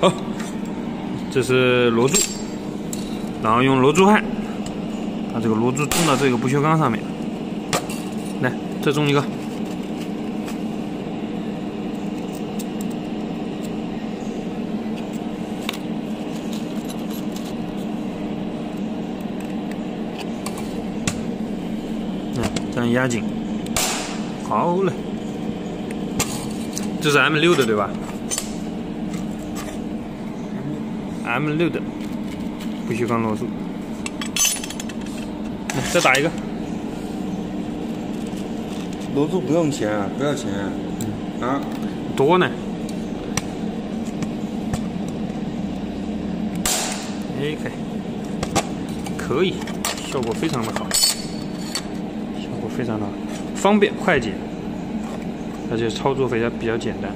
好，这是螺柱，然后用螺柱焊，把这个螺柱种到这个不锈钢上面。来，再种一个。这样压紧，好嘞。这是 M 六的对吧？M 六的不锈钢螺丝，再打一个。螺丝不用钱，不要钱。啊？多呢。哎，可以，效果非常的好。效果非常的好方便快捷，而且操作非常比较简单。